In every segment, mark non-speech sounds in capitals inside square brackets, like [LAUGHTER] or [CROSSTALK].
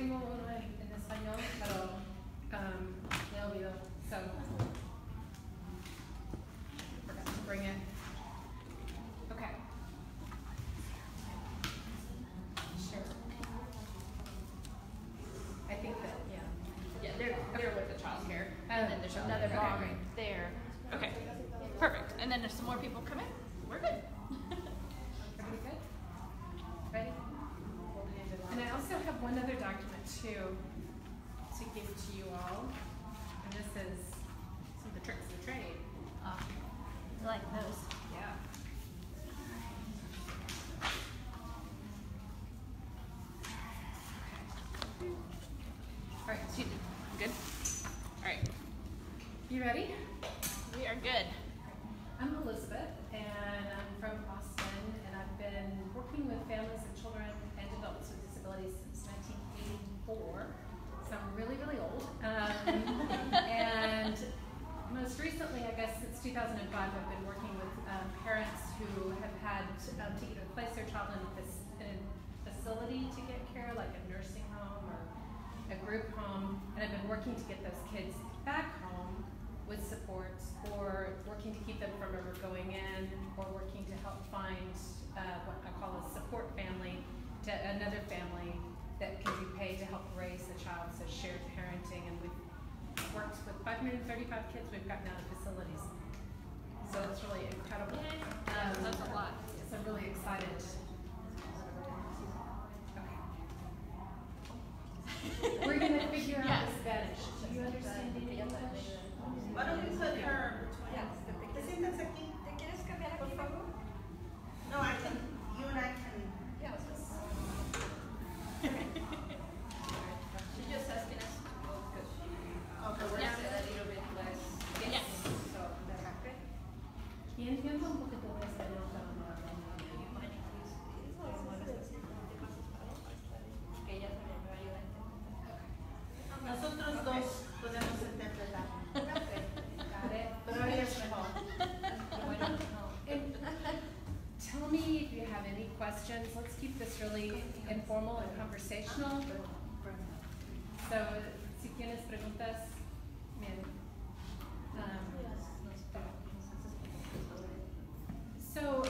tengo uno en español, pero um, me olvidó, so. Forgot to bring it. Okay. Sure. I think that, yeah. Yeah, they're, they're with the childcare. Oh, And then there's okay, another okay, bar great. there. Okay, perfect. And then if some more people come in, we're good. Everybody good? Ready? And I also have one other document too, to give to you all. And this is some of the tricks of the trade. Uh, I like those. Yeah. All right, Excuse me. Good? All right, you ready? we are good. I'm Elizabeth, and I'm from Austin, and I've been working with families and children and adults with disabilities since 1984. So I'm really, really old. Um, [LAUGHS] and most recently, I guess since 2005, I've been working with um, parents who have had um, to either place their child in a, in a facility to get care, like a nursing home or a group home, and I've been working to get those kids back home with supports or working to keep them from ever going in or working to help find uh, what I call a support family to another family that can be paid to help raise the child, so shared parenting. And we've worked with 535 kids we've gotten out of facilities. So it's really incredible. Um, That's a lot. Yes, I'm really excited. Okay. We're gonna figure out Yes. the Spanish. Do you understand any English? Why don't you put her, ¿te sientas aquí? ¿Te quieres cambiar por favor? No, I can, you and I can. Yeah. She just asking us. Okay, we're Yeah. gonna- Yes. Y entiendo un poquito de español, pero no hablo muy bien. Nosotros dos podemos interpretar. Got it? Pero ella es mejor. And tell me if you have any questions. Let's keep this really informal and conversational. So, si tienes preguntas, bien. Um, so,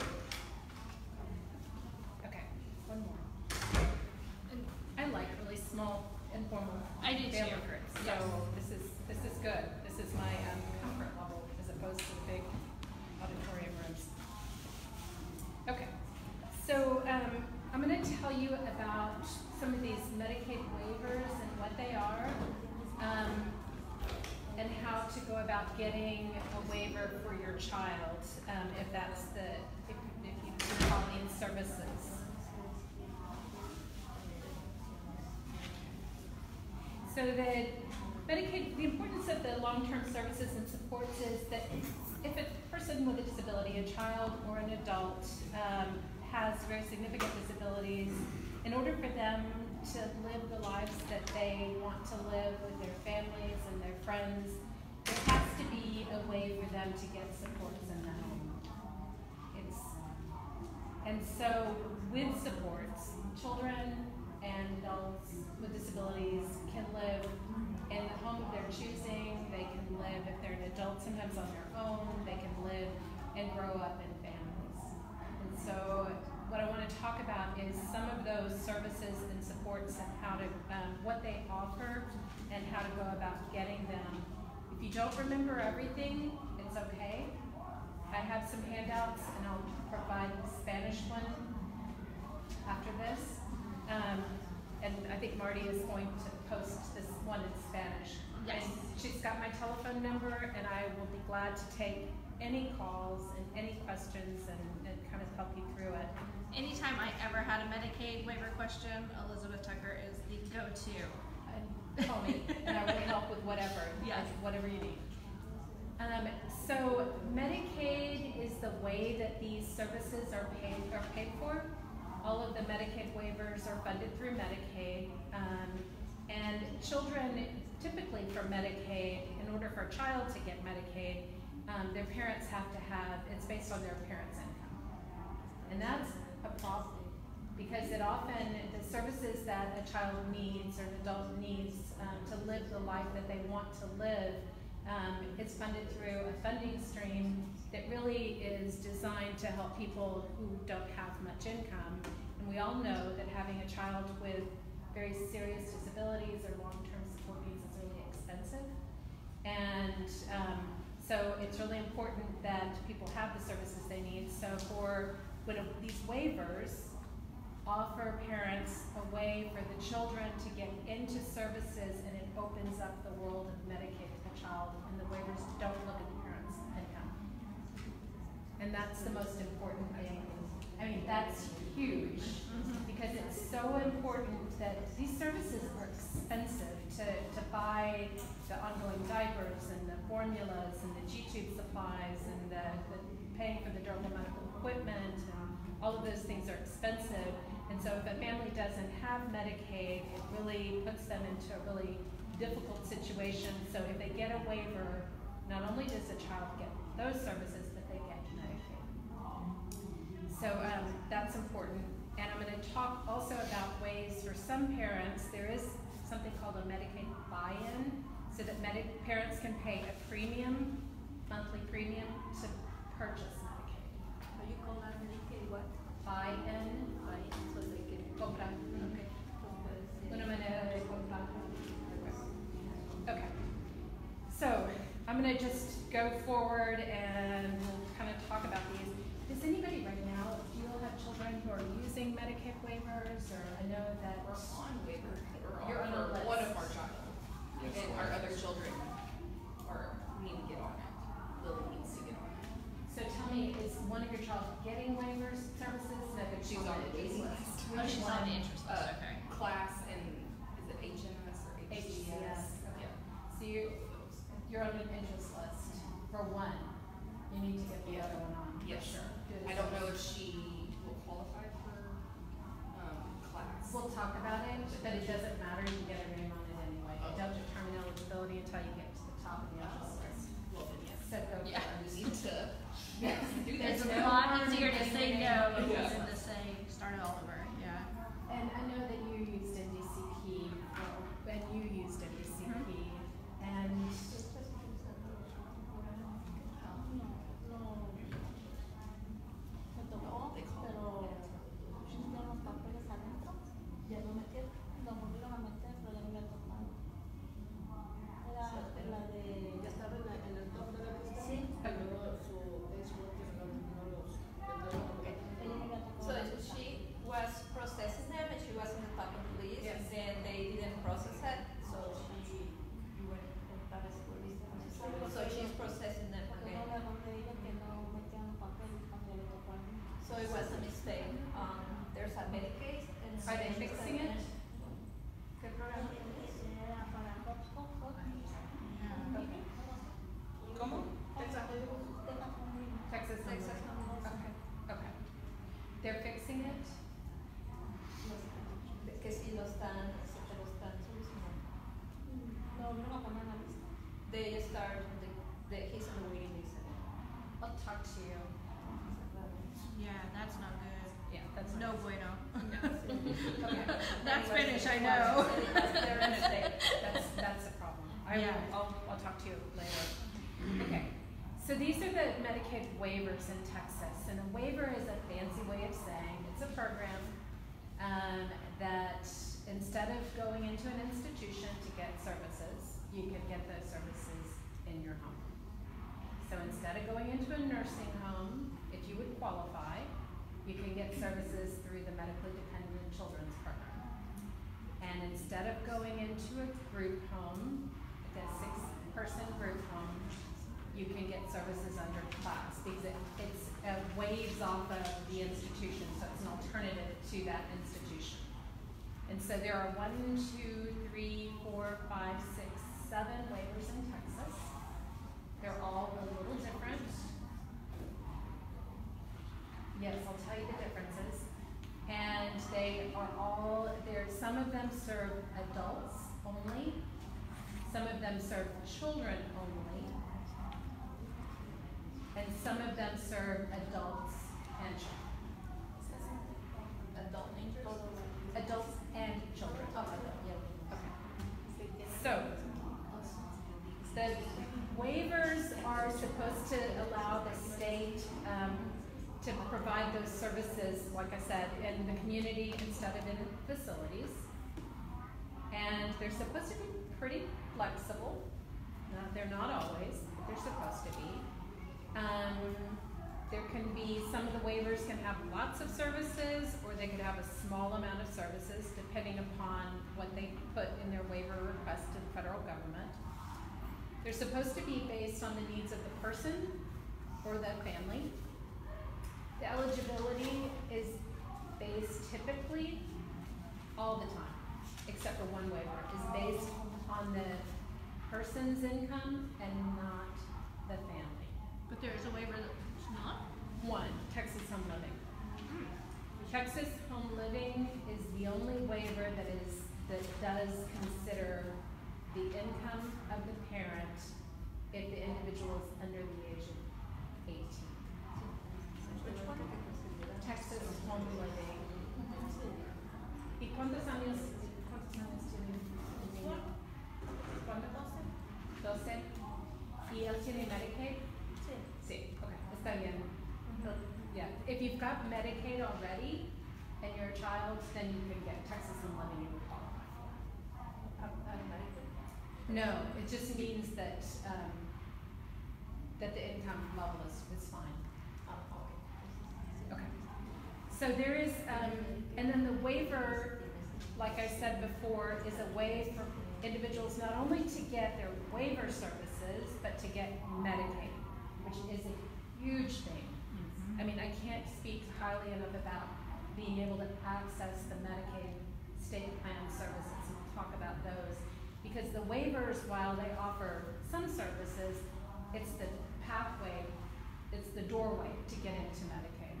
okay, one more. And I like really small, informal I do family too. groups. So Yes. this is this is good. This is my um, comfort level as opposed to the big auditorium rooms. Okay, so um, I'm going to tell you about some of these Medicaid waivers and what they are, um, and how to go about getting a waiver for your child um, if that's the if, if you call these services. So the Medicaid, the importance of the long-term services and supports is that if a person with a disability, a child or an adult, um, has very significant disabilities, in order for them to live the lives that they want to live with their families and their friends, a way for them to get supports in the home. It's and so, with supports, children and adults with disabilities can live in the home of their choosing. They can live, if they're an adult, sometimes on their own. They can live and grow up in families. And so, what I want to talk about is some of those services and supports and how to, um, what they offer and how to go about getting them. If you don't remember everything, it's okay. I have some handouts and I'll provide the Spanish one after this. Um, and I think Marty is going to post this one in Spanish. Yes. And she's got my telephone number and I will be glad to take any calls and any questions and, and kind of help you through it. Anytime I ever had a Medicaid waiver question, Elizabeth Tucker is the go-to. Call me and I will help with whatever, Yes. whatever you need. Um, so Medicaid is the way that these services are paid are paid for. All of the Medicaid waivers are funded through Medicaid, um, and children typically for Medicaid, in order for a child to get Medicaid, um, their parents have to have it's based on their parents' income, and that's a problem because it often, the services that a child needs or an adult needs um, to live the life that they want to live, um, it's funded through a funding stream that really is designed to help people who don't have much income. And we all know that having a child with very serious disabilities or long-term support needs is really expensive. And um, so it's really important that people have the services they need. So for when these waivers offer parents a way for the children to get into services and it opens up the world of Medicaid to the child and the waivers don't look at the parents' income. And that's the most important thing. I mean, that's huge because it's so important that these services are expensive to, to buy the ongoing diapers and the formulas and the G-tube supplies and the, the paying for the durable medical equipment all of those things are expensive. And so if a family doesn't have Medicaid, it really puts them into a really difficult situation. So if they get a waiver, not only does the child get those services, but they get Medicaid. So um, that's important. And I'm going to talk also about ways for some parents, there is something called a Medicaid buy-in, so that parents can pay a premium, monthly premium, to purchase Medicaid. How you call that Medicaid what? Buy-in, so they can. comprar. Okay. So Una manera de comprar. Okay. So, I'm gonna just go forward and we'll kind of talk about these. Does anybody right now, do you all have children who are using Medicaid waivers, or I know that, We're on waiver, we're You're on on for one of our child. Yes, And our other children are, need to get on it. Lily needs to get on it. So tell me, is one of your child getting waivers services? No, but She's on the waiting list. Oh, she's on the interest list, Uh, okay. Class and, is it HMS or HCS? HCS, okay. Yeah. So you, you're on the interest list for one, you need to get the other one on. Yes. sure. I don't know if she will qualify for, um, class. We'll talk about it, but it doesn't matter, you can get a name on it anyway. It Okay. don't determine eligibility until you get to the top of the interest list. Well, then, yes. So go for Yeah, it. we need to Yes. It's a lot easier to say no name. Yeah. than to say, start it all over, yeah. And I know that you used MDCP, for- and you used MDCP, and Me tocó, pero ya los papeles adentro, ya no metieron, lo volvieron a meter, pero ya no me ha tocado. Era la de. Ya estaba en, la, en el top de la lista. Sí. Pero su Facebook no, no los. no Ella no me ha tocado. So she was processing them and she was in the top of the list, Yes. then they didn't process it, so she, so she's processing them Porque again. no me error de ella que no metían los papeles cuando le tocó a mí. So it was a mistake, um, there's a Medicaid and. are they fixing it? ¿Qué programa? Era para Hot Hot Hot. ¿Cómo? Texas Hold'em. Texas Texas Homeland. Homeland. Okay, okay. They're fixing it? Que sí lo están, que lo están solucionando. Lo volvieron a poner en la lista. They start, the, the, he's on the waiting list. I'll talk to you. Yeah, that's not good. Yeah, that's No not- bueno. Okay. That's Anyway, Spanish, I it know. was- That's their mistake. That's, that's a problem. I will, Yeah. I'll, I'll talk to you later. Okay, so these are the Medicaid waivers in Texas, and a waiver is a fancy way of saying, it's a program, um, that instead of going into an institution to get services, you can get those services in your home. So instead of going into a nursing home, if you would qualify, you can get services through the medically dependent children's program. And instead of going into a group home, like a six-person group home, you can get services under class because it, it's, uh, waves off of the institution, so it's an alternative to that institution. And so there are one, two, three, four, five, six, seven waivers in Texas. They're all a little different. Yes, I'll tell you the differences. And they are all, there, some of them serve adults only. Some of them serve children only. And some of them serve adults and children. adult adults and children. Oh, adult, yeah. Okay. So, the waivers are supposed to allow the state, um, to provide those services, like I said, in the community instead of in facilities. And they're supposed to be pretty flexible. Not, they're not always, but they're supposed to be. Um, there can be, some of the waivers can have lots of services, or they could have a small amount of services, depending upon what they put in their waiver request to the federal government. They're supposed to be based on the needs of the person or the family. The eligibility is based typically all the time, except for one waiver, is based on the person's income and not there's a waiver that's not? One, Texas Home Living. Hmm. Texas Home Living is the only waiver that is, that does consider the income of the parent if the individual is under the age of eighteen. Which one? Texas Home Living. Mm-hmm. ¿Y cuántos años, cuántos años tiene? ¿Cuántos? Doce. ¿Y él tiene Medicaid? Okay, está bien. Yeah, if you've got Medicaid already and you're a child, then you can get Texas Home Living and qualify. Automatically. No, it just means that, um, that the income level is, is fine. Oh, okay. Okay. So there is, um, and then the waiver, like I said before, is a way for individuals not only to get their waiver services, but to get Medicaid, which is a huge thing. I mean, I can't speak highly enough about being able to access the Medicaid state plan services and talk about those. Because the waivers, while they offer some services, it's the pathway, it's the doorway to get into Medicaid.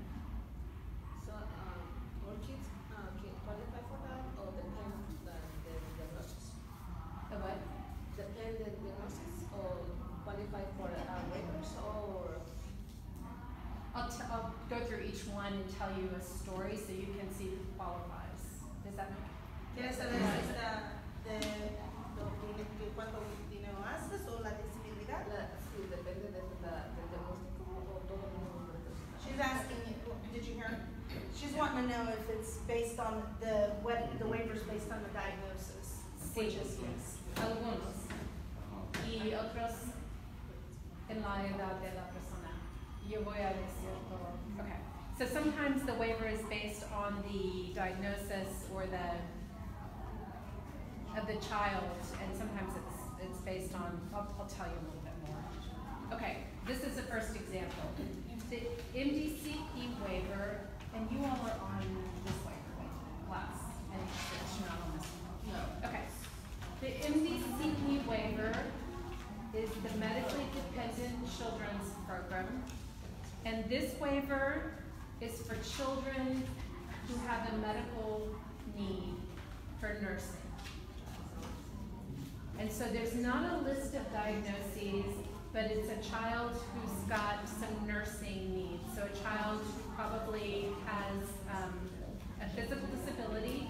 So, um, all kids, uh, can qualify for that or the, the, the nurses? The what? The, the nurses or qualify for, uh, waivers or? I'll, go through each one and tell you a story so you can see who qualifies. Does that make? ¿Quieres saber si está de lo que, que cuánto dinero haces o la disabilidad? La, sí, depende de la, del diagnóstico o todo el mundo. She's asking you, did you hear? She's wanting to know if it's based on the, what, the waiver's based on the diagnosis, which is yes. Algunos. Y otros en la edad de la persona. Yo voy. Okay. So sometimes the waiver is based on the diagnosis or the of the child, and sometimes it's it's based on. I'll, I'll tell you a little bit more. Okay, this is the first example. The MDCP waiver, and you all are on this waiver class, and it's not on this one. No. Okay. The MDCP waiver is the Medically Dependent Children's Program. And this waiver is for children who have a medical need for nursing. And so there's not a list of diagnoses, but it's a child who's got some nursing needs. So a child who probably has um, a physical disability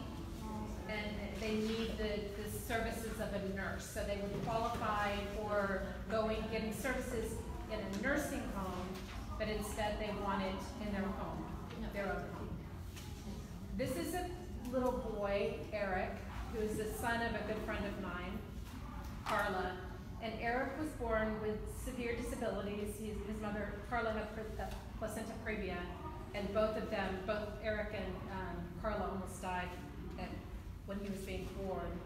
and they need the, the services of a nurse. So they would qualify for going, getting services in a nursing home, but instead they want it in their home, their own home. This is a little boy, Eric, who is the son of a good friend of mine, Carla. And Eric was born with severe disabilities. His, his mother, Carla, had uh, placenta previa, and both of them, both Eric and um, Carla, almost died at, when he was being born.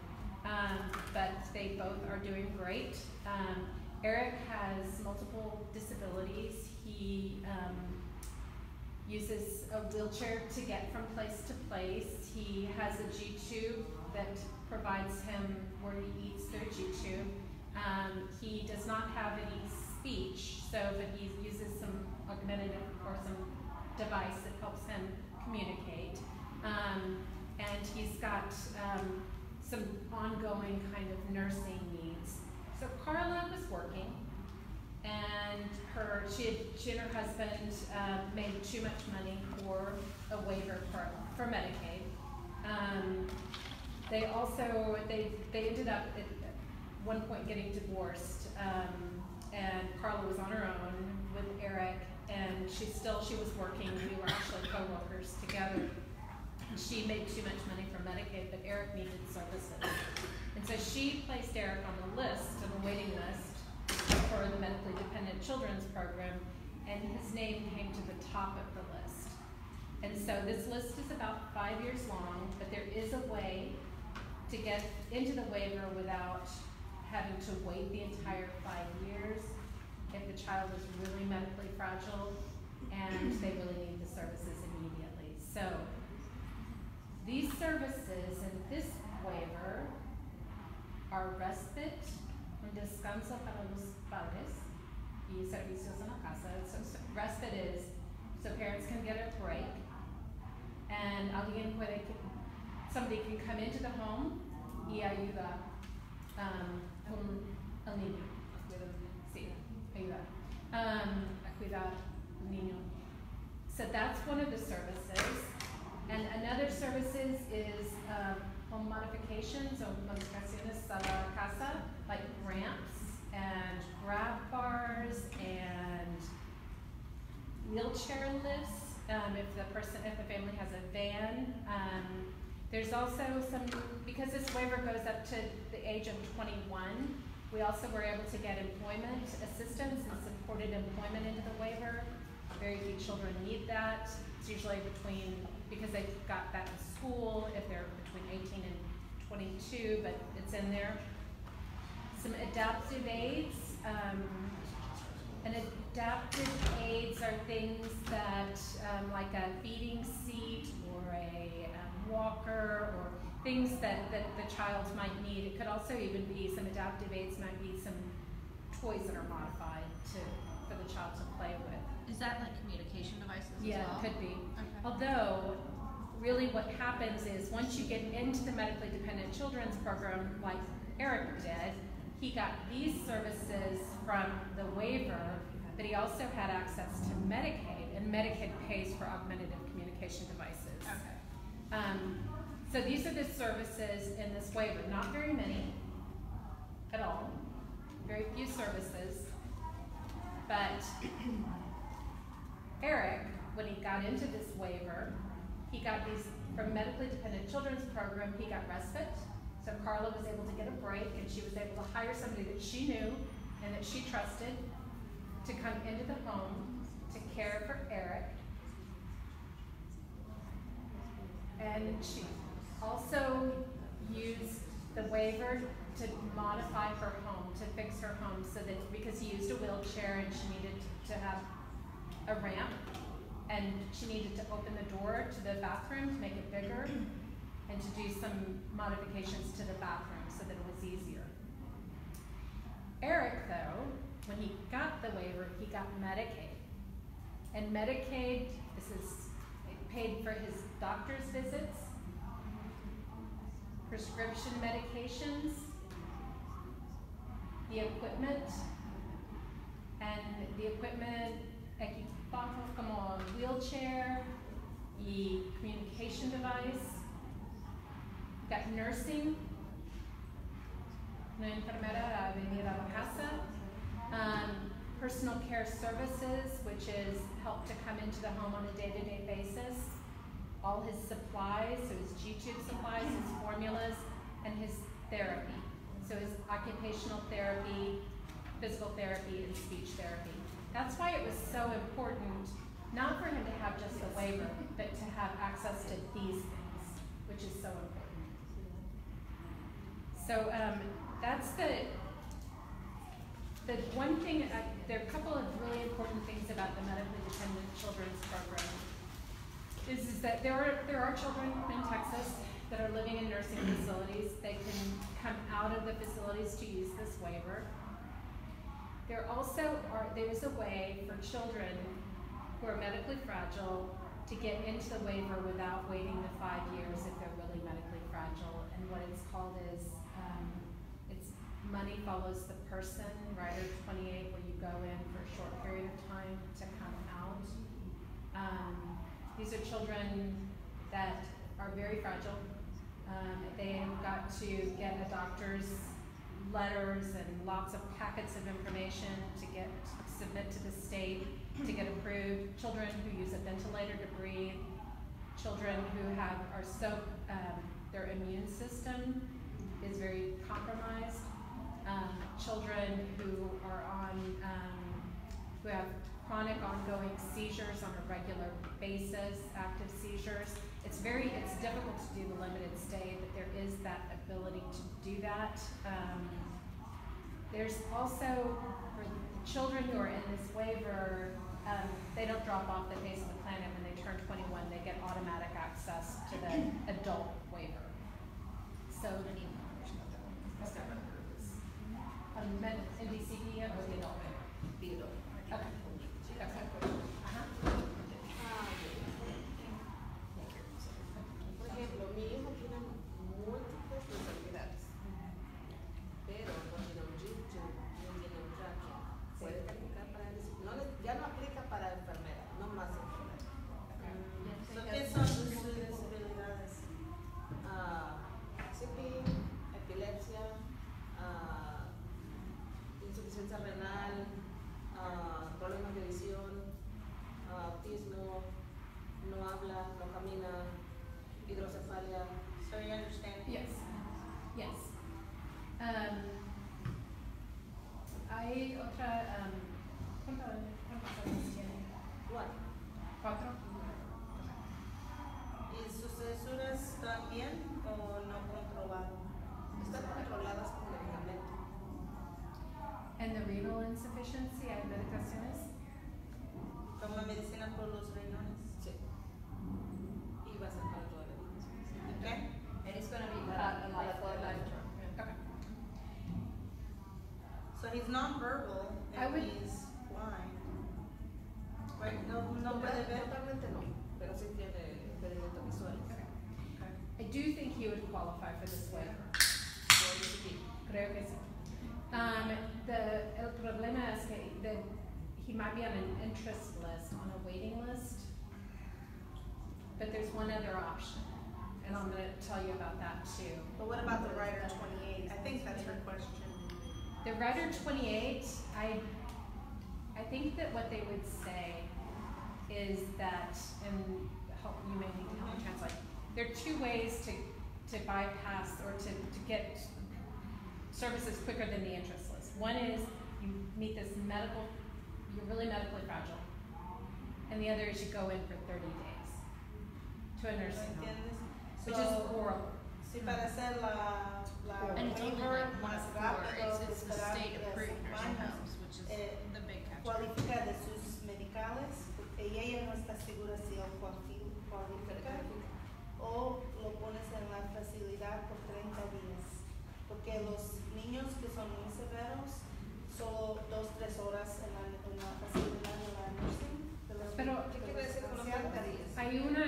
Um, but they both are doing great. Um, Eric has multiple disabilities. He um, uses a wheelchair to get from place to place. He has a G tube that provides him where he eats through a G tube. Um, he does not have any speech, so but he uses some augmentative or some device that helps him communicate. Um, and he's got um, some ongoing kind of nursing needs. So Carla was working, and her she had, she and her husband uh, made too much money for a waiver for for Medicaid. Um, they also, they, they ended up at one point getting divorced, um, and Carla was on her own with Eric, and she still, she was working, we were actually co-workers together. And She made too much money from Medicaid, but Eric needed services. And so she placed Eric on the list, on the waiting list, for the medically dependent children's program, and his name came to the top of the list. And so this list is about five years long, but there is a way to get into the waiver without having to wait the entire five years if the child is really medically fragile and they really need the services immediately. So these services in this waiver are respite, un descanso para los padres y servicios en la casa. So, so respite is so parents can get a break and alguien puede, somebody can come into the home y ayuda um, con el niño. Sí, ayuda. Um, a cuidar al niño. So that's one of the services. And another services is uh, home modifications or modificaciones a la casa, like ramps and grab bars and wheelchair lifts. Um, if the person, if the family has a van, um, there's also some, because this waiver goes up to the age of twenty-one, we also were able to get employment assistance and supported employment into the waiver. Very few children need that. It's usually between, because they've got that in school, if they're between eighteen and twenty-two, but it's in there. Some adaptive aids, um, and adaptive aids are things that, um, like a feeding seat or a um, walker or things that, that the child might need. It could also even be, some adaptive aids might be some toys that are modified to, for the child to play with. Is that like communication devices as Yeah, well? it could be. Okay. Although, really what happens is, once you get into the medically dependent children's program, like Eric did, he got these services from the waiver, but he also had access to Medicaid, and Medicaid pays for augmentative communication devices. Okay. Um, so these are the services in this waiver, not very many at all, very few services. But Eric, when he got into this waiver, he got these from medically dependent children's program, he got respite. So Carla was able to get a break and she was able to hire somebody that she knew and that she trusted to come into the home to care for Eric. And she also used the waiver to modify her home, to fix her home so that, because he used a wheelchair and she needed to have a ramp. And she needed to open the door to the bathroom to make it bigger and to do some modifications to the bathroom so that it was easier. Eric, though, when he got the waiver, he got Medicaid. And Medicaid, this is paid for his doctor's visits, prescription medications, the equipment, and the equipment, equipaje como wheelchair the communication device. Got nursing, enfermera a la casa. Um, personal care services, which is help to come into the home on a day-to-day basis. All his supplies, so his G-tube supplies, his formulas, and his therapy. So his occupational therapy, physical therapy, and speech therapy. That's why it was so important, not for him to have just a waiver, but to have access to these things, which is so important. So um, that's the the one thing, uh, there are a couple of really important things about the medically dependent children's program. Is, is that there are there are children in Texas that are living in nursing facilities. They can come out of the facilities to use this waiver. There also are there is a way for children who are medically fragile to get into the waiver without waiting the five years if they're really medically fragile. What it's called is um, it's money follows the person, Rider 28, where you go in for a short period of time to come out. Um, these are children that are very fragile. Um, they got to get a doctor's letters and lots of packets of information to get, submit to the state, to get approved. Children who use a ventilator to breathe, children who have, are so, um, their immune system is very compromised. Um, children who are on, um, who have chronic ongoing seizures on a regular basis, active seizures. It's very, it's difficult to do the limited stay, but there is that ability to do that. Um, there's also, for children who are in this waiver, um, they don't drop off the face of the planet when they turn twenty-one, they get automatic access to the adult. So, um, med, NDCD or the adult? The adult. Okay. Okay. Uh-huh. Por ejemplo, mi hijo tiene múltiples enfermedades, pero no tiene un jiu-jitsu, no tiene un trachea. Puede calificar para el no le- ya no aplica para enfermera, no más enfermera. So, ¿Qué son sus sus disabilidades? Ah, CP, epilepsia, ah, insuficiencia renal, ah, problemas de visión, ah, autismo, no habla, no camina, hidrocefalia. So you understand? Yes, yes. Um, hay otra, um, ¿cuántas, cuántas años tiene? Igual. ¿Cuatro? ¿Y sus cesuras están bien o no comprobado? Están controladas con medicamento. And the renal insufficiency, hay medicaciones? Toma medicina por los riñones. Sí. Y va a ser para toda la vida. Okay? And it's gonna be a, a life, a life term. Okay. So he's non-verbal I and would- he's blind. Right, no, no Total- puede ver. Totalmente no, pero sí tiene impedimento visual. I do think he would qualify for this waiver. Por DCP. Creo que sí. Um, the, el problema es que the, he might be on an interest list, on a waiting list. But there's one other option, and I'm gonna tell you about that too. But what about the rider twenty-eight? I think that's her question. The Rider twenty-eight, I, I think that what they would say is that, and help, you may need to help me translate. There are two ways to, to bypass or to, to get services quicker than the interest list. One is you meet this medical, you're really medically fragile. And the other is you go in for thirty days to a nursing home, which is horrible. Si para hacer la, la And it's only like one rápido it's, it's the esperar state que approved se nursing homes, which is eh, the big catch. cualifica de sus medicales y ella no está segura si él cualifi- cualifica o lo pones en la facilidad por 30 días. Porque los niños que son muy severos, solo dos, tres horas en la, en la facilidad de la nursing. De los, Pero- ¿Qué quiere decir con los residenciales. 30 días? Hay una,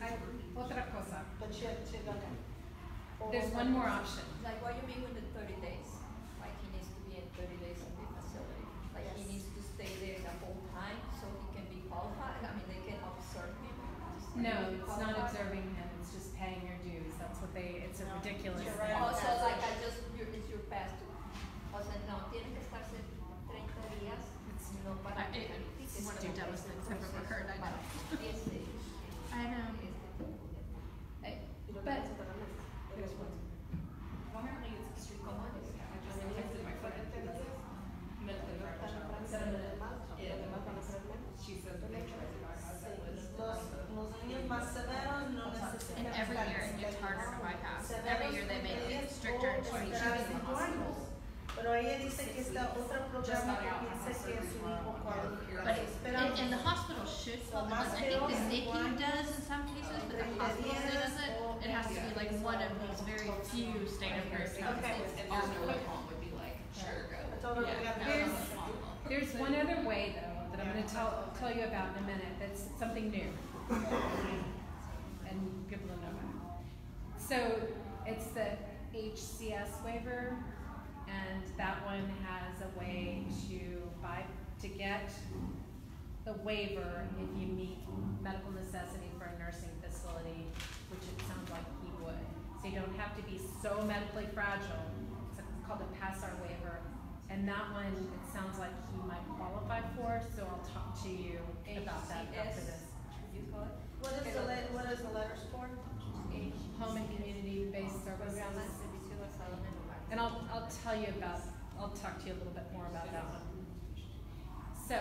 hay otra cosa. But she, she gonna. There's one more option. Like what you mean with the thirty days? Like he needs to be in thirty days in the facility? Like he needs to stay there the whole time so he can be qualified? I mean, they can observe him? No, it's not qualified? observing him, it's just paying your dues, that's what they, it's a No, ridiculous you're thing. right. Oh, so like I just, your, it's your pass to, o sea, no, tiene que estarse treinta días, no para I- que it- califique. it's one of the sino dumbest que things I've ever heard, I know. para ese- I know. este tipo de- Eh, Y lo But- que pasa también es Here's one. Apparently it's extremely complicated. I just texted my friend who is medically fragile. Said I'm gonna- yeah, She said that they tried to bypass that list. Los, los niños más severos no necesitan. And every estar year it gets harder to bypass. Severos Every year they make it porque stricter and o stricter. esperar cinco años. Pero ella dice que está otro programa que piensa que su hijo cualifica. But Espera and, and the hospital should So follow this. I think más the que NICU one- does in some cases, but the Thirty hospital days doesn't. or- It has to be like one of these very few state approved Okay. hospitals. And there's no way mom would be like, sure, go. I told her we Yeah, gotta no, do There's, this. There's one other way though, that I'm gonna tell, tell you about in a minute, that's something new. And people don't know about. So, it's the HCS waiver, and that one has a way to buy, to get the waiver if you meet medical necessity for a nursing facility, which it sounds like he would. So you don't have to be so medically fragile. It's called a PASRR waiver. And that one, it sounds like he might qualify for, so I'll talk to you about that after this. You call it? What is the le- what is the letters for? Home and community-based services. Programa de servicio basado en el hogar. And I'll, I'll tell you about, I'll talk to you a little bit more about that one. So,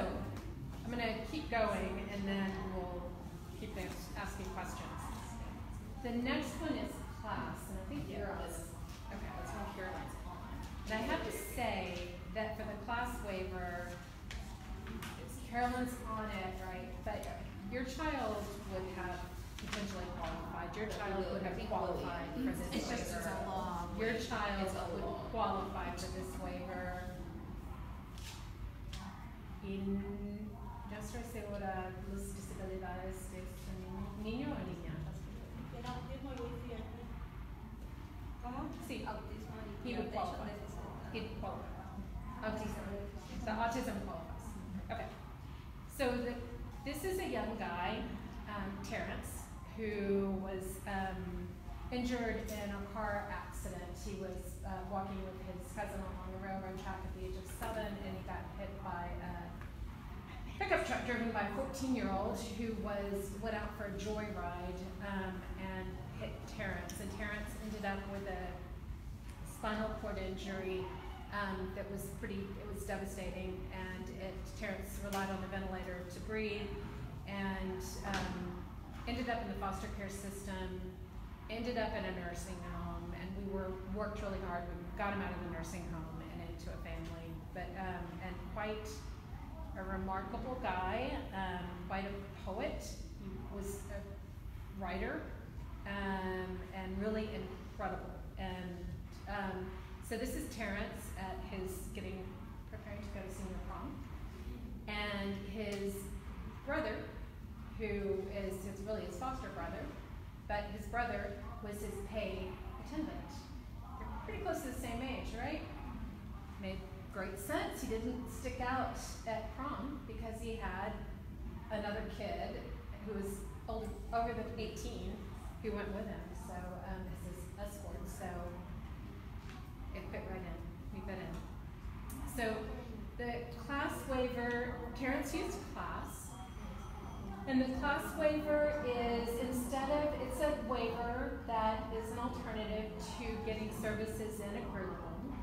I'm gonna keep going and then we'll keep asking questions. The next one is class, and I think you're on this. Okay, that's one Caroline's on. And I have to say that for the class waiver, Carolyn's on it, right? But your child would have potentially qualified, your child would have qualified for this waiver. It's just, it's a long. Your wait. child It's a would long. qualify for this waiver. Y no estoy segura las disabilidades de su niño, niño o niña. Era autismo y wifi ¿Cómo? Sí, Autismo y he would attention qualify. He'd qualify. Autism. The autism qualifies. Okay. So the, this is a young guy, um, Terrence, who was um, injured in a car accident. He was uh, walking with his cousin along the railroad track at the age of seven, and he got hit by a pickup truck driven by a 14-year-old who was went out for a joyride um, and hit Terrence. And Terrence ended up with a spinal cord injury um, that was pretty, it was devastating, and it, Terrence relied on the ventilator to breathe, and um, ended up in the foster care system, ended up in a nursing home, and we were worked really hard. We got him out of the nursing home and into a family, but um, and quite a remarkable guy, um, quite a poet. He was a writer, um, and really incredible. And um, so this is Terrence at his getting preparing to go to senior prom, and his brother, who is his really his foster brother, but his brother was his paid attendant. They're pretty close to the same age, right? Made great sense. He didn't stick out at prom because he had another kid who was older, over than 18 who went with him. So um, as his escort. So fit right in. We fit in. So the class waiver, parents used class. And the class waiver is instead of, it's a waiver that is an alternative to getting services in a group home.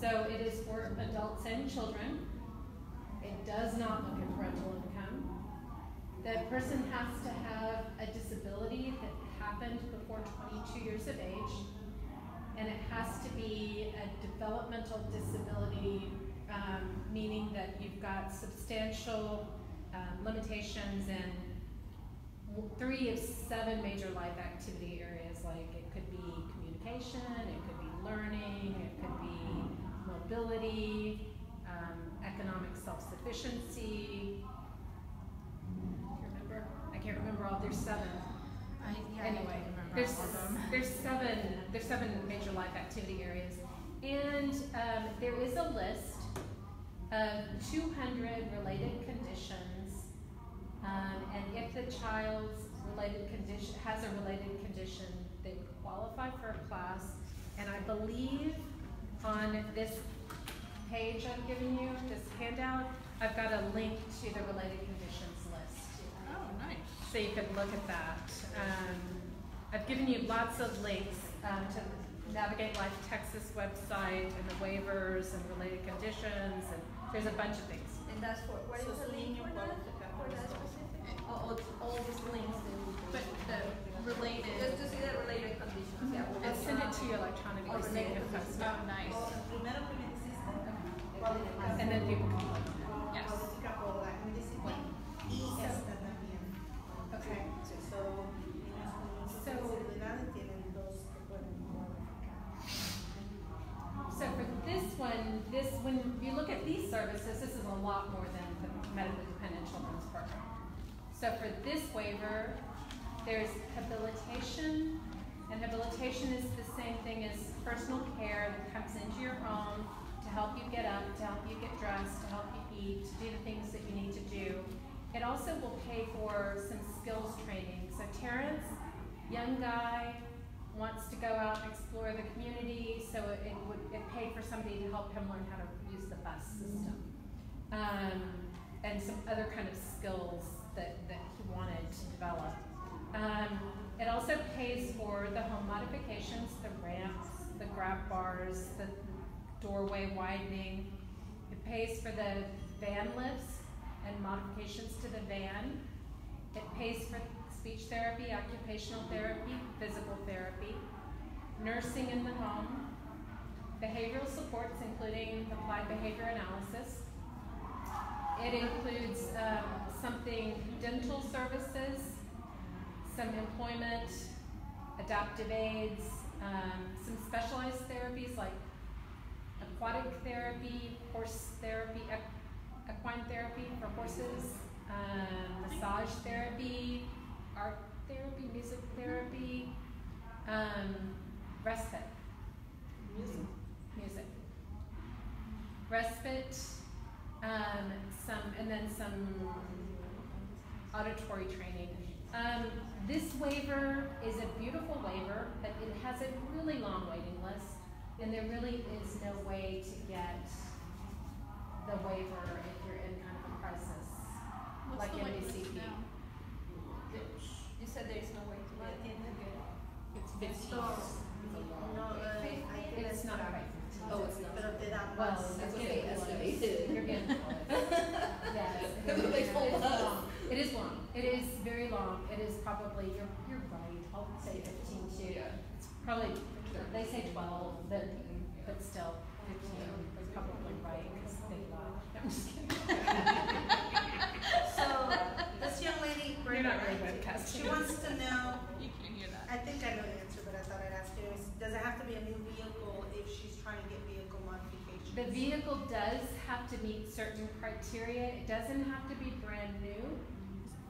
So it is for adults and children. It does not look at parental income. The person has to have a disability that happened before 22 years of age. And it has to be a developmental disability, um, meaning that you've got substantial um, limitations in three of seven major life activity areas, like it could be communication, it could be learning, it could be mobility, um, economic self-sufficiency. Remember? I can't remember all, there's seven. I, yeah, Anyway, don't there's, all of them. there's seven, there's seven major life activity areas. And, um, there is a list of two hundred related conditions. Um, and if the child's related condition, has a related condition, they qualify for a class. And I believe on this page I'm giving you, this handout, I've got a link to the related conditions list Oh, nice. so you could look at that. Um, I've given you lots of links um, to Navigate Life Texas website and the waivers and related conditions, and there's a bunch of things. And that's for, what is So the link for that, for that specific? All, all these links. But the related. Just to see the related conditions, yeah. I'll send it to you electronically so you can post it. Oh, nice. O primero que me dijiste, And then people can look. Yes. cualifica por la medicina y esta también. Okay. So, niños con muchas So- discapacidades tienen dos que pueden cualificar. So for this one, this, when you look at these services, this is a lot more than the medically dependent children's program. So for this waiver, there's habilitation, and habilitation is the same thing as personal care that comes into your home to help you get up, to help you get dressed, to help you eat, to do the things that you need to do. It also will pay for some skills training. So Terrence, young guy, wants to go out and explore the community, so it, it would it paid for somebody to help him learn how to use the bus system. Um, and some other kind of skills that, that he wanted to develop. Um, it also pays for the home modifications, the ramps, the grab bars, the doorway widening. It pays for the van lifts and modifications to the van. It pays for speech therapy, occupational therapy, physical therapy, nursing in the home, behavioral supports including applied behavior analysis. It includes um, something dental services, some employment, adaptive aids, um, some specialized therapies like aquatic therapy, horse therapy, equ- equine therapy for horses, um, massage therapy, art therapy, music therapy, um, respite, Music. Music. Respite, um, some, and then some auditory training. Um, this waiver is a beautiful waiver, but it has a really long waiting list, and there really is no way to get the waiver if you're in kind of a crisis, What's like the wait list MDCP. now? You said there is no way to get it. It's Esto, no, eh, It's not esperar. right. Oh, it's not. Pero te da Well, más. [LAUGHS] [LAUGHS] That's what they close. estimated. You're getting. Yes. That's what is. they told It is us. long. It is long. It is very long. It is probably, you're, you're right, I'll say fifteen too. Yeah. It's probably, they say twelve, but, but still, fifteen is probably right, because they lie. [LAUGHS] No, I'm just kidding. So, this young lady, You're not really Brenda, webcasting. she wants to know, You can't hear that. I think I know the answer, but I thought I'd ask you, is, does it have to be a new vehicle if she's trying to get vehicle modifications? The vehicle does have to meet certain criteria. It doesn't have to be brand new,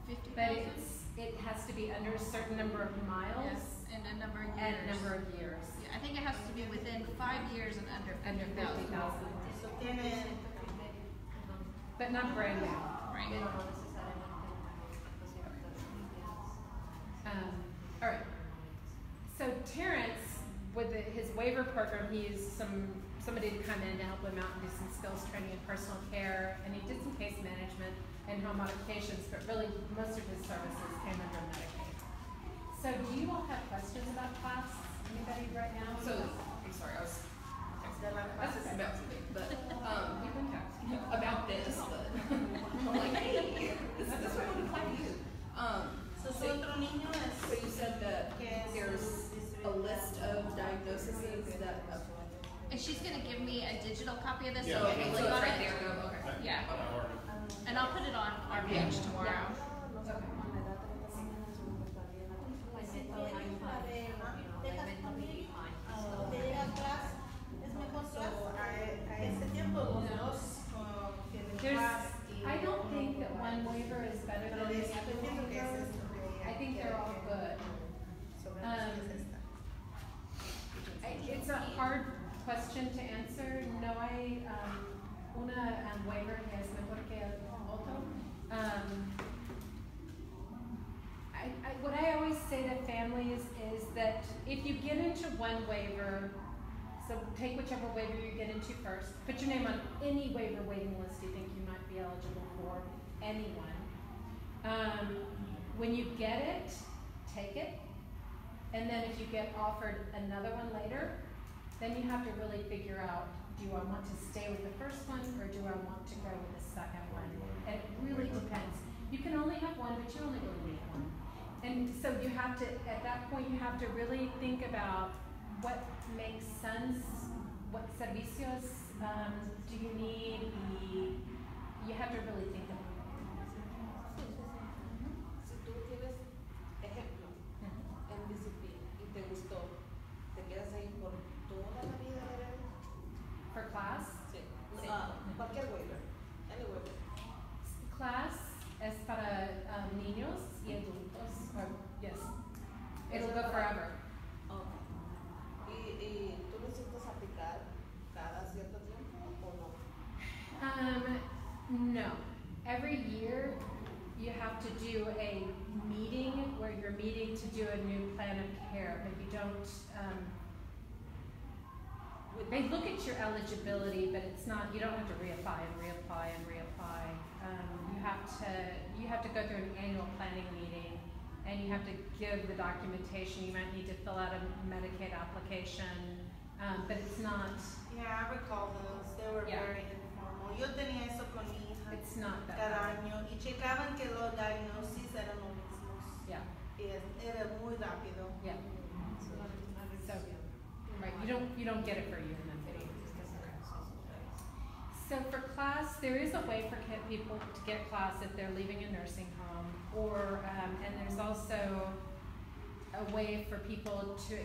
Fifty but it's, it has to be under a certain number of miles Yes, and a number of years. and number of years. Yeah, I think it has to be within five years and under Under fifty fifty thousand. thousand, So tiene, but not brand new. Right. Pero no necesariamente con ciertas líneas. Um, all right. So Terrence, with the, his waiver program, he used some somebody to come in to help him out and do some skills training in personal care, and he did some case management and home modifications. But really, most of his services came under Medicaid. So, do you all have questions about class? Anybody right now? So, I'm sorry, I was de la That's clase. about something, but, um, you can text about this, but [LAUGHS] I'm like, hey, this, this one would apply to you. Um, So so, otro niño es, so you said that there's a list of diagnoses that, And she's gonna give me a digital copy of this, Yeah. so okay, you so click it's on right it. there, go, okay. Yeah. And I'll put it on our page tomorrow. Like mental Tienes la de, you know, like dejas mentally también, behind and ah, stuff. te llega clase, es mejor so clase. a, a ese tiempo los dos um, tienen There's, class y I don't uno think that no. one waiver is better Pero than es, the other yo pienso que ese waiver. es lo que ella I think quiere they're all que- good. Sobre Um, eso es esta. I- It's a hard question to answer. No hay um, una um, waiver que es mejor que el otro. Um, I, I, what I always say to families is that if you get into one waiver, so take whichever waiver you get into first, put your name on any waiver waiting list you think you might be eligible for, anyone. Um, when you get it, take it. And then if you get offered another one later, then you have to really figure out, do I want to stay with the first one or do I want to go with the second one? And it really depends. You can only have one, but you only really need one. And so you have to, at that point, you have to really think about what makes sense, what servicios um, do you need, you have to really think about it. Si tú tienes, ejemplo, MDCP y te gustó, ¿te quedas ahí por toda la vida, ¿verdad? For class, Sí. Ah, cualquier waiver, any waiver. Class es para um, niños y adultos. Or, yes. It'll go forever. Okay. Y, y tú necesitas aplicar cada cierto tiempo. but you don't, um, With- they look at your eligibility, but it's not, you don't have to reapply and reapply and reapply. Um, you have to, you have to go through an annual planning meeting, and you have to give the documentation, you might need to fill out a Medicaid application, um, but it's not, Yeah, I recall those, they were Yeah. very informal. Yo tenía eso con mi hija it's not that cada bad. año y checaban que los diagnoses eran los mismos. Yeah, Y es- era muy rápido. yeah, so, right, you don't, you don't get it for a year and then finish. So for class, there is a way for people to get class if they're leaving a nursing home, or, um, and there's also a way for people to,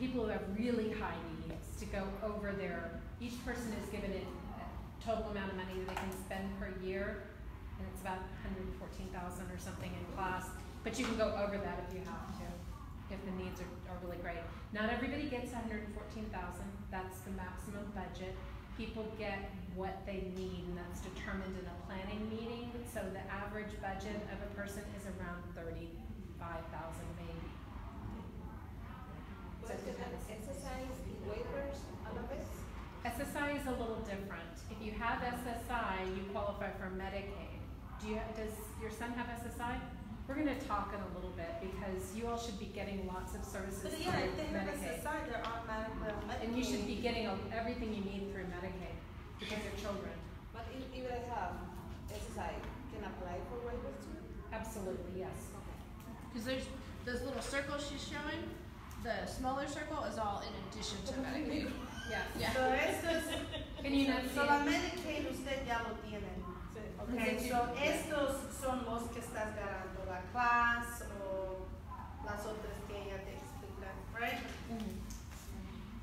people who have really high needs to go over their, each person is given a total amount of money that they can spend per year, and it's about hundred and fourteen thousand or something in class, but you can go over that if you have to, if the needs are, are really great. Not everybody gets hundred and fourteen thousand, that's the maximum budget. People get what they need, and that's determined in a planning meeting, so the average budget of a person is around thirty-five thousand maybe. ¿Puedes tener SSI y waivers a la vez? SSI is a little different. If you have SSI, you qualify for Medicaid. Do you, does your son have SSI? We're gonna talk in a little bit because you all should be getting lots of services But through yeah, if they have Medicaid. SSI, they're automatically on Medicaid. And you should be getting everything you need through Medicaid because they're children. But if, if I have SSI, can I apply for waivers too? Absolutely, yes. Because there's those little circles she's showing. The smaller circle is all in addition to [LAUGHS] Medicaid. Yes. Yeah. So esto es, [LAUGHS] Can you not see so la it? Medicaid usted ya lo tiene. Okay, Sí. so estos son los que estás ganando, o las otras que ella te explica, right? Mhm.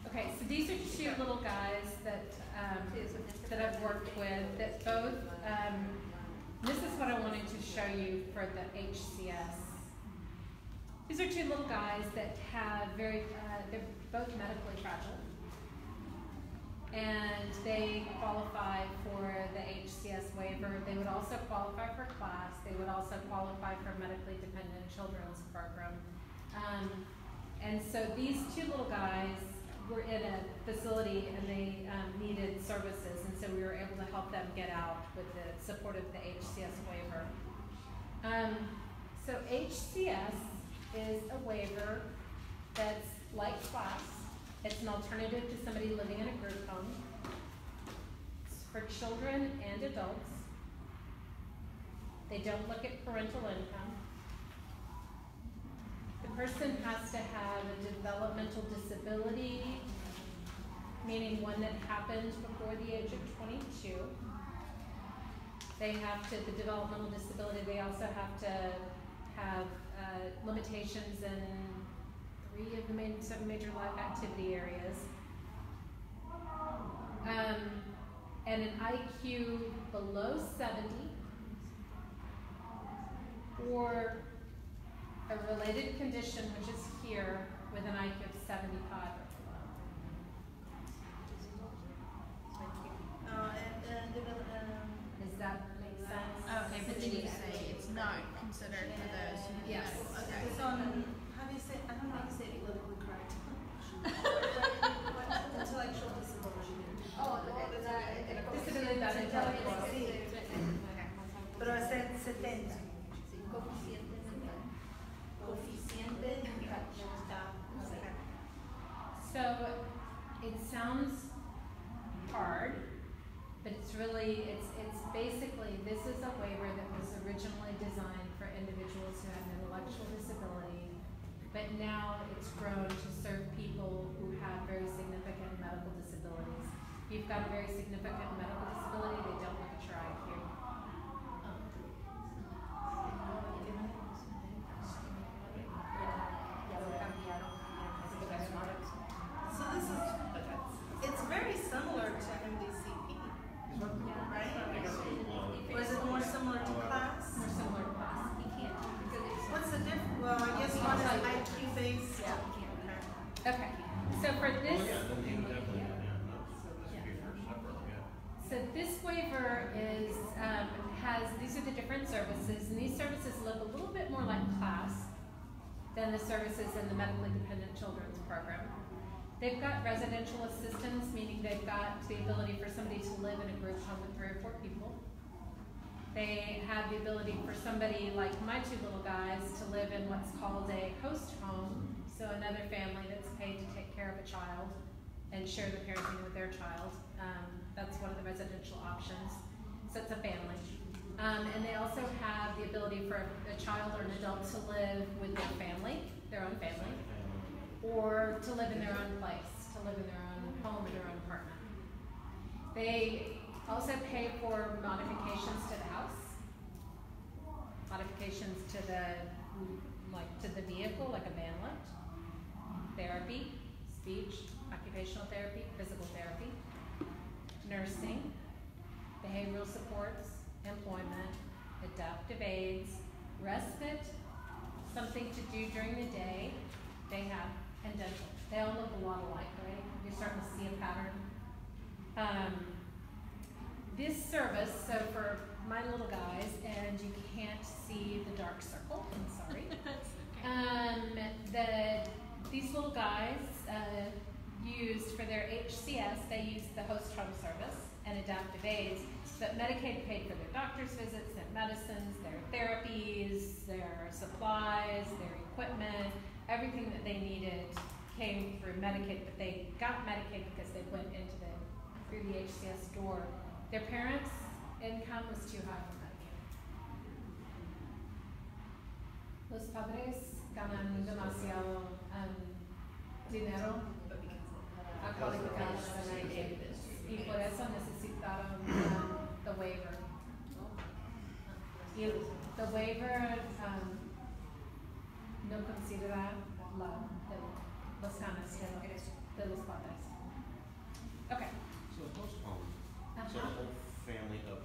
Okay, so these are two little guys that, um, that I've worked with that both, um, this is what I wanted to show you for the HCS. These are two little guys that have very, uh, they're both medically fragile. And they qualify for the HCS waiver. They would also qualify for class. They would also qualify for medically dependent children's program. Um, and so these two little guys were in a facility and they um, needed services, and so we were able to help them get out with the support of the HCS waiver. Um, so HCS is a waiver that's like class. It's an alternative to somebody living in a group home. It's for children and adults. They don't look at parental income. The person has to have a developmental disability, meaning one that happened before the age of twenty-two. They have to, the developmental disability, they also have to have, uh, limitations in three of the main, seven major life activity areas. Um, and an IQ below seventy, or a related condition, which is here, with an IQ of seventy-five or below. Uh, and, um, Does that make sense? Okay, but then you say it's not considered for those. who do Yes. that. Okay. it's on, how do you say, I don't know how to say it politically correct. Intellectual disability. Oh, the, Disabilidad intelectual. Sí. Pero es el setenta. coeficiente mental. Coeficiente mental. Me gusta. Okay. So it sounds hard, but it's really, it's, it's basically, this is a waiver that was originally designed for individuals who have an intellectual disability, but now it's grown to serve people who have very significant medical disabilities. If you've got a very significant medical disability, they don't look at your IQ. Um, Ya lo cambiaron. So this is, it's very similar to MDCP, right? Or is it more similar to class? More similar to class. He can't, because it's. What's the diff, well, I guess one is IQ based. Yeah. Okay, so for this. So this waiver is, um, has, these are the different services, and these services look a little bit more like class. than the services in the medically dependent children's program. They've got residential assistance, meaning they've got the ability for somebody to live in a group home with three or four people. They have the ability for somebody like my two little guys to live in what's called a host home, so another family that's paid to take care of a child and share the parenting with their child. Um, that's one of the residential options. So it's a family. Um, and they also have the ability for a child or an adult to live with their family, their own family, or to live in their own place, to live in their own home or their own apartment. They also pay for modifications to the house, modifications to the like to the vehicle, like a van lift, therapy, speech, occupational therapy, physical therapy, nursing, behavioral supports, employment, adaptive aids, respite, something to do during the day, they have, and dental. They all look a lot alike, right? You're starting to see a pattern. Um, this service, so for my little guys, and you can't see the dark circle, I'm sorry. [LAUGHS] Um, the, these little guys, uh, used for their HCS, they used the host home service and adaptive aids, but Medicaid paid for their doctor's visits, their medicines, their therapies, their supplies, their equipment, everything that they needed came through Medicaid, but they got Medicaid because they went into the, through the HCS door. Their parents' income was too high for Medicaid. Los padres ganan demasiado um, dinero But because a calificar para Medicaid y por eso necesitaron um, the waiver. Y the waiver um, não considerar love the Lasanas de, de los Padres. Okay. So host home, uh -huh. so the whole family of